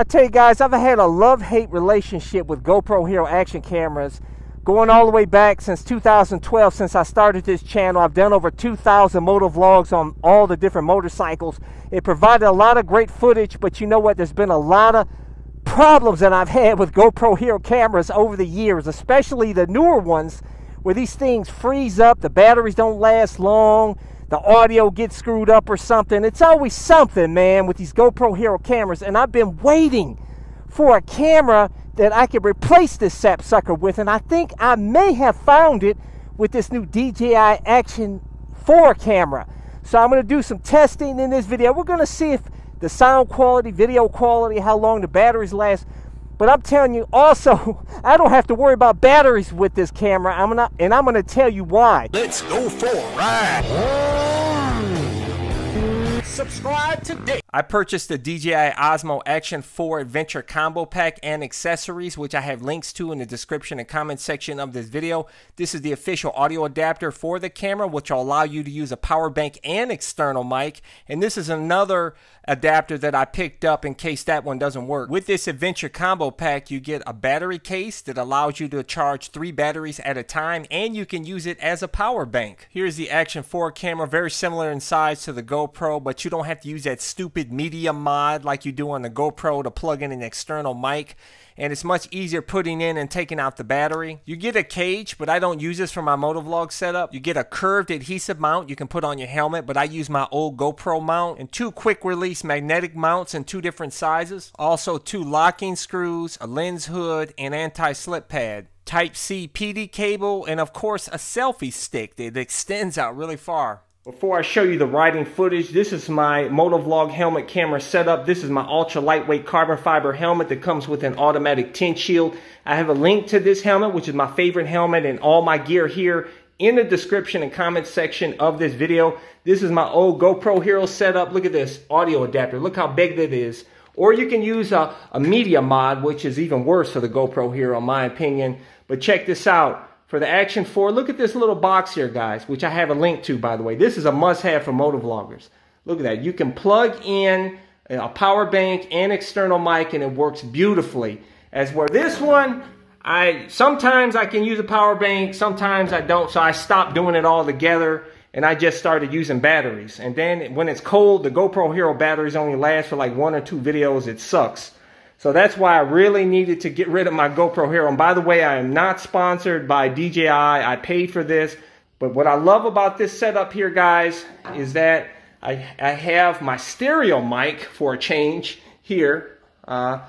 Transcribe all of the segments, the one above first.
I tell you guys, I've had a love-hate relationship with GoPro Hero action cameras going all the way back since 2012 since I started this channel. I've done over 2,000 motor vlogs on all the different motorcycles. It provided a lot of great footage, but you know what? There's been a lot of problems that I've had with GoPro Hero cameras over the years, especially the newer ones where these things freeze up, the batteries don't last long, the audio gets screwed up or something. It's always something, man, with these GoPro Hero cameras. And I've been waiting for a camera that I could replace this sapsucker with. And I think I may have found it with this new DJI Action 4 camera. So I'm going to do some testing in this video. We're going to see if the sound quality, video quality, how long the batteries last. But I'm telling you also, I don't have to worry about batteries with this camera. I'm gonna, and I'm gonna tell you why. Let's go for a ride. Subscribe today. I purchased the DJI Osmo Action 4 Adventure Combo Pack and accessories, which I have links to in the description and comment section of this video. This is the official audio adapter for the camera, which will allow you to use a power bank and external mic. And this is another adapter that I picked up in case that one doesn't work. With this Adventure Combo Pack, you get a battery case that allows you to charge three batteries at a time, and you can use it as a power bank. Here's the Action 4 camera, very similar in size to the GoPro, but you don't have to use that stupid media mod like you do on the GoPro to plug in an external mic and it's much easier putting in and taking out the battery. You get a cage, but I don't use this for my motovlog setup. You get a curved adhesive mount you can put on your helmet, but I use my old GoPro mount and two quick release magnetic mounts in two different sizes. Also two locking screws, a lens hood, and anti-slip pad. Type C PD cable, and of course a selfie stick that extends out really far. Before I show you the riding footage, this is my motovlog helmet camera setup. This is my ultra lightweight carbon fiber helmet that comes with an automatic tint shield. I have a link to this helmet, which is my favorite helmet and all my gear here in the description and comment section of this video. This is my old GoPro Hero setup. Look at this audio adapter. Look how big that is. Or you can use a, a media mod, which is even worse for the GoPro Hero, in my opinion. But check this out for the Action 4. Look at this little box here, guys, which I have a link to, by the way. This is a must-have for motovloggers. Look at that. You can plug in a power bank and external mic, and it works beautifully. As where this one, I sometimes I can use a power bank, sometimes I don't, so I stopped doing it all together, and I just started using batteries. And then when it's cold, the GoPro Hero batteries only last for like one or two videos. It sucks. So that's why I really needed to get rid of my GoPro Hero. And by the way, I am not sponsored by DJI. I paid for this. But what I love about this setup here, guys, is that I, I have my stereo mic for a change here. Uh,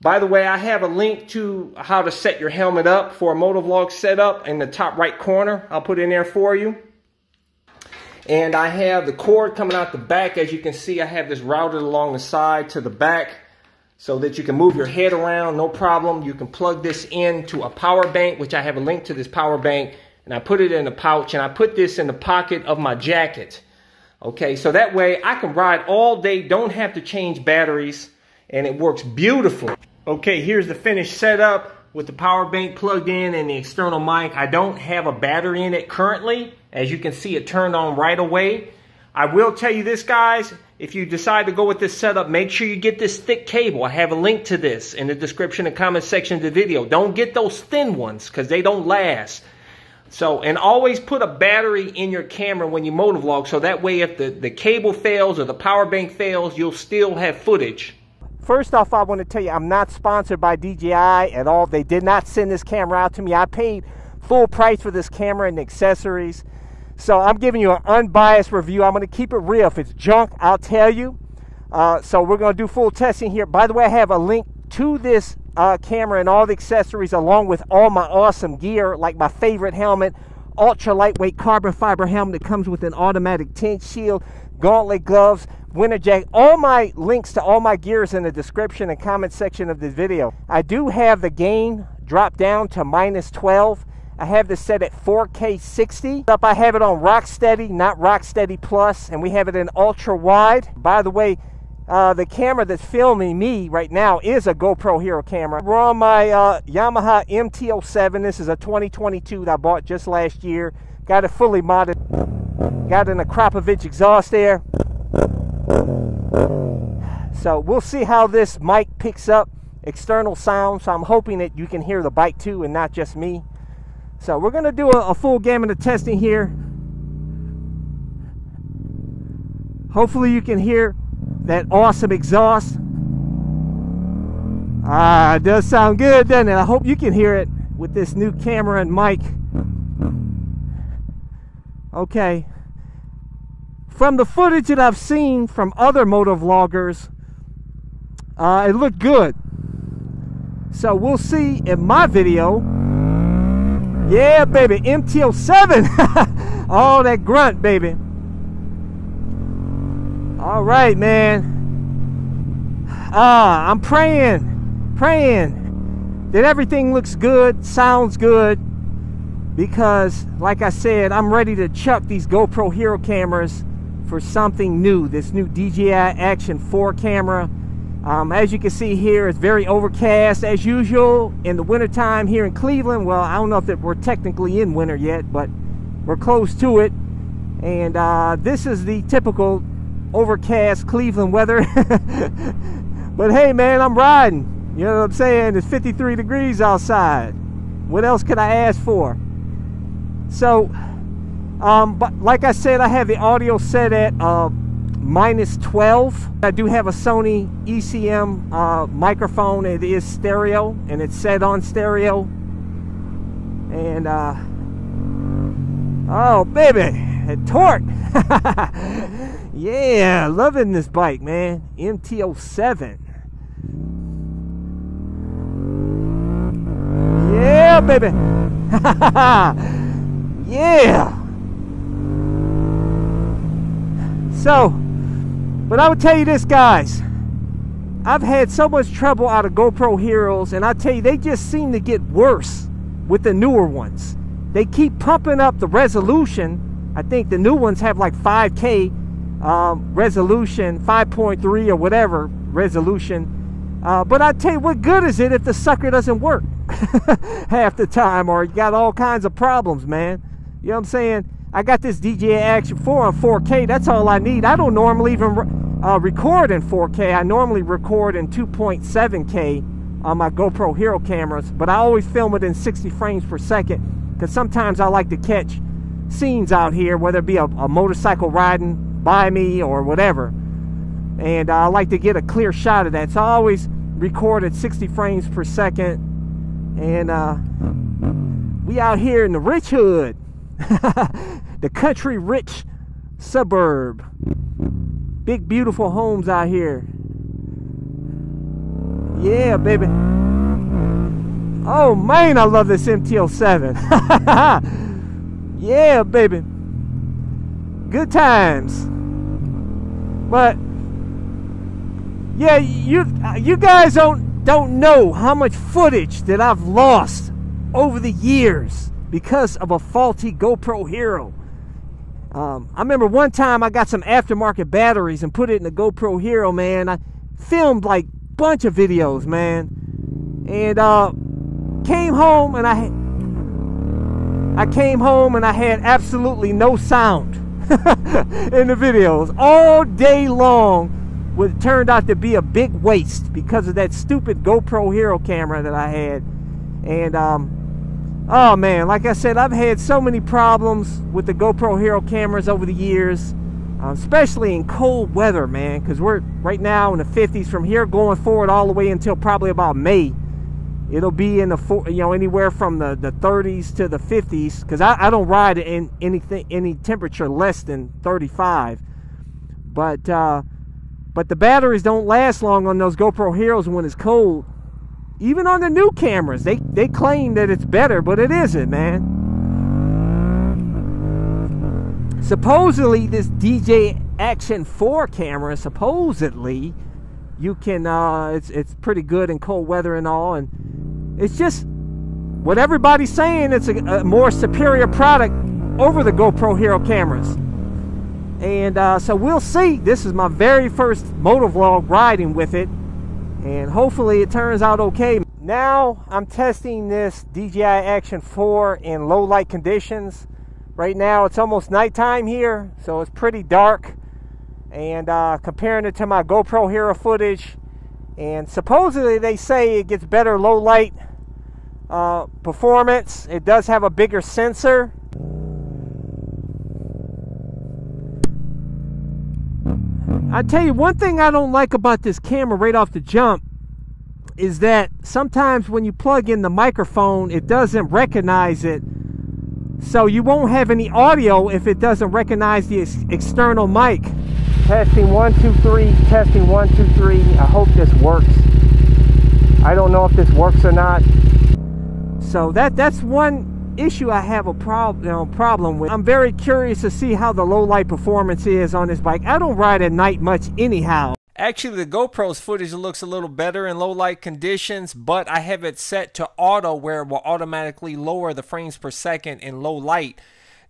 by the way, I have a link to how to set your helmet up for a motovlog setup in the top right corner. I'll put it in there for you. And I have the cord coming out the back. As you can see, I have this routed along the side to the back so that you can move your head around, no problem. You can plug this into a power bank, which I have a link to this power bank, and I put it in a pouch, and I put this in the pocket of my jacket. Okay, so that way I can ride all day, don't have to change batteries, and it works beautifully. Okay, here's the finished setup with the power bank plugged in and the external mic. I don't have a battery in it currently. As you can see, it turned on right away. I will tell you this, guys. If you decide to go with this setup, make sure you get this thick cable. I have a link to this in the description and comment section of the video. Don't get those thin ones because they don't last. So, and always put a battery in your camera when you motovlog so that way if the, the cable fails or the power bank fails, you'll still have footage. First off, I want to tell you I'm not sponsored by DJI at all. They did not send this camera out to me. I paid full price for this camera and accessories. So I'm giving you an unbiased review. I'm going to keep it real. If it's junk, I'll tell you. Uh, so we're going to do full testing here. By the way, I have a link to this uh, camera and all the accessories along with all my awesome gear, like my favorite helmet, ultra lightweight carbon fiber helmet that comes with an automatic tint shield, gauntlet gloves, winter jacket. All my links to all my gear is in the description and comment section of this video. I do have the gain drop down to minus 12 I have this set at 4K 60. Up, I have it on Rocksteady, not Rocksteady Plus, and we have it in ultra wide. By the way, uh, the camera that's filming me right now is a GoPro Hero camera. We're on my uh, Yamaha MT-07. This is a 2022 that I bought just last year. Got it fully modded. Got an Akrapovic exhaust there. So we'll see how this mic picks up external sound. So I'm hoping that you can hear the bike too and not just me. So we're gonna do a, a full gamut of testing here. Hopefully you can hear that awesome exhaust. Ah, it does sound good, doesn't it? I hope you can hear it with this new camera and mic. Okay. From the footage that I've seen from other motor vloggers, uh, it looked good. So we'll see in my video. Yeah, baby, MT-07. All that grunt, baby. All right, man. Ah, I'm praying, praying that everything looks good, sounds good, because, like I said, I'm ready to chuck these GoPro Hero cameras for something new. This new DJI Action 4 camera. Um, as you can see here, it's very overcast as usual in the wintertime here in Cleveland. Well, I don't know if we're technically in winter yet, but we're close to it. And uh, this is the typical overcast Cleveland weather. but hey, man, I'm riding. You know what I'm saying? It's 53 degrees outside. What else could I ask for? So, um, but like I said, I have the audio set at uh, minus 12. I do have a Sony ECM uh, microphone. It is stereo, and it's set on stereo. And, uh, oh, baby, a torque. yeah, loving this bike, man. MT-07. Yeah, baby. yeah. So, but I would tell you this, guys. I've had so much trouble out of GoPro Heroes, and I tell you, they just seem to get worse with the newer ones. They keep pumping up the resolution. I think the new ones have like 5K um, resolution, 5.3 or whatever resolution. Uh, but I tell you, what good is it if the sucker doesn't work half the time, or you got all kinds of problems, man? You know what I'm saying? I got this DJI Action 4 on 4K. That's all I need. I don't normally even uh, record in 4K. I normally record in 2.7K on my GoPro Hero cameras, but I always film it in 60 frames per second because sometimes I like to catch scenes out here, whether it be a, a motorcycle riding by me or whatever. And I like to get a clear shot of that. So I always record at 60 frames per second. And uh, we out here in the rich hood. the country rich suburb. Big beautiful homes out here. Yeah, baby. Oh man, I love this MT-07. yeah, baby. Good times. But yeah, you you guys don't don't know how much footage that I've lost over the years because of a faulty GoPro Hero. Um, I remember one time I got some aftermarket batteries and put it in the GoPro Hero, man. I filmed like bunch of videos, man, and uh, came home and I I came home and I had absolutely no sound in the videos all day long. What turned out to be a big waste because of that stupid GoPro Hero camera that I had, and um, Oh man, like I said, I've had so many problems with the GoPro Hero cameras over the years, uh, especially in cold weather, man, because we're right now in the 50s. From here going forward all the way until probably about May, it'll be in the you know anywhere from the, the 30s to the 50s. Because I, I don't ride in anything any temperature less than 35. But uh, but the batteries don't last long on those GoPro Heroes when it's cold even on the new cameras, they, they claim that it's better, but it isn't, man. Supposedly, this DJ Action 4 camera, supposedly, you can, uh, it's, it's pretty good in cold weather and all, and it's just what everybody's saying, it's a, a more superior product over the GoPro Hero cameras. And uh, so we'll see. This is my very first motovlog riding with it and hopefully it turns out okay. Now I'm testing this DJI Action 4 in low light conditions. Right now it's almost nighttime here, so it's pretty dark. and uh, comparing it to my GoPro Hero footage. And supposedly they say it gets better low light uh, performance. It does have a bigger sensor. I tell you one thing I don't like about this camera right off the jump is that sometimes when you plug in the microphone, it doesn't recognize it. So you won't have any audio if it doesn't recognize the ex external mic. Testing one, two, three, testing one, two, three. I hope this works. I don't know if this works or not. So that that's one issue I have a prob you know, problem with. I'm very curious to see how the low light performance is on this bike. I don't ride at night much anyhow. Actually, the GoPro's footage looks a little better in low light conditions, but I have it set to auto where it will automatically lower the frames per second in low light.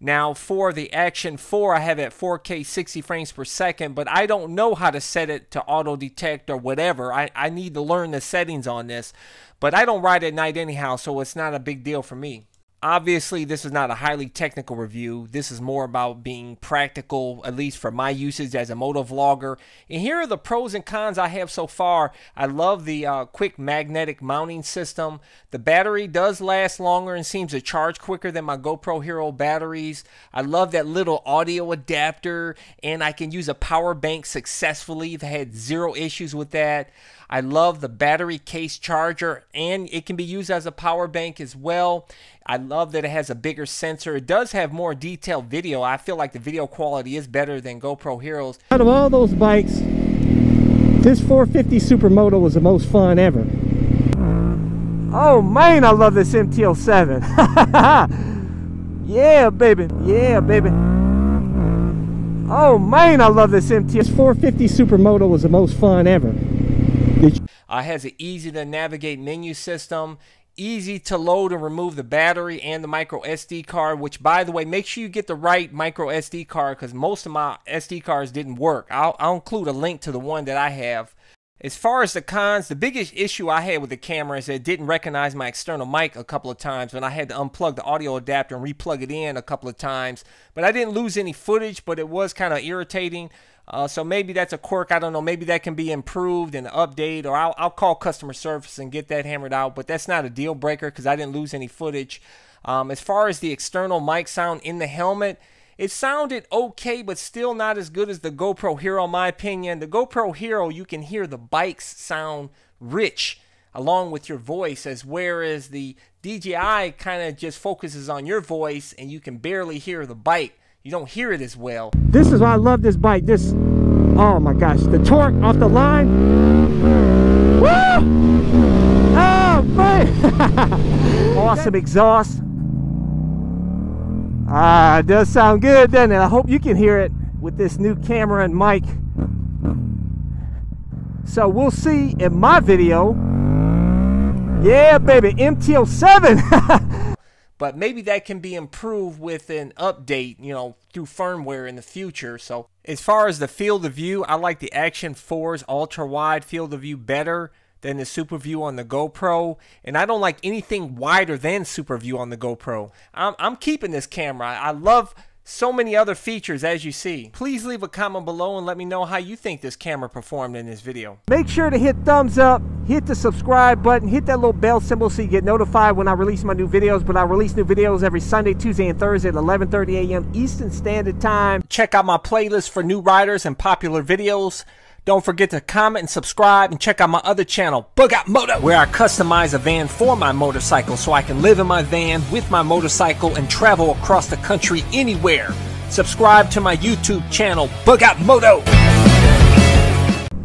Now, for the Action 4, I have it at 4K 60 frames per second, but I don't know how to set it to auto detect or whatever. I, I need to learn the settings on this, but I don't ride at night anyhow, so it's not a big deal for me. Obviously, this is not a highly technical review. This is more about being practical, at least for my usage as a moto vlogger. And here are the pros and cons I have so far. I love the uh, quick magnetic mounting system. The battery does last longer and seems to charge quicker than my GoPro Hero batteries. I love that little audio adapter, and I can use a power bank successfully. I've had zero issues with that. I love the battery case charger and it can be used as a power bank as well. I love that it has a bigger sensor. It does have more detailed video. I feel like the video quality is better than GoPro Heroes. Out of all those bikes, this 450 Supermoto was the most fun ever. Oh man, I love this MT-07. yeah, baby. Yeah, baby. Oh man, I love this MT. This 450 Supermoto was the most fun ever. Uh, has an easy to navigate menu system, easy to load and remove the battery and the micro SD card, which by the way, make sure you get the right micro SD card because most of my SD cards didn't work. I'll, I'll include a link to the one that I have. As far as the cons, the biggest issue I had with the camera is that it didn't recognize my external mic a couple of times when I had to unplug the audio adapter and replug it in a couple of times. But I didn't lose any footage, but it was kind of irritating. Uh, so maybe that's a quirk. I don't know. Maybe that can be improved and update, or I'll, I'll call customer service and get that hammered out. But that's not a deal breaker because I didn't lose any footage. Um, as far as the external mic sound in the helmet, it sounded okay, but still not as good as the GoPro Hero, in my opinion. The GoPro Hero, you can hear the bikes sound rich along with your voice, as whereas the DJI kind of just focuses on your voice and you can barely hear the bike. You don't hear it as well. This is why I love this bike. This, oh my gosh, the torque off the line. Woo! Oh man! awesome exhaust. Ah, it does sound good, doesn't it? I hope you can hear it with this new camera and mic. So we'll see in my video. Yeah, baby, MT-07. but maybe that can be improved with an update, you know, through firmware in the future. So as far as the field of view, I like the Action 4's ultra wide field of view better than the Super View on the GoPro, and I don't like anything wider than Super View on the GoPro. I'm, I'm keeping this camera. I love so many other features as you see. Please leave a comment below and let me know how you think this camera performed in this video. Make sure to hit thumbs up, hit the subscribe button, hit that little bell symbol so you get notified when I release my new videos. But I release new videos every Sunday, Tuesday, and Thursday at 11.30 a.m. Eastern Standard Time. Check out my playlist for new riders and popular videos. Don't forget to comment and subscribe and check out my other channel, Bug Out Moto, where I customize a van for my motorcycle so I can live in my van with my motorcycle and travel across the country anywhere. Subscribe to my YouTube channel, Bug Out Moto.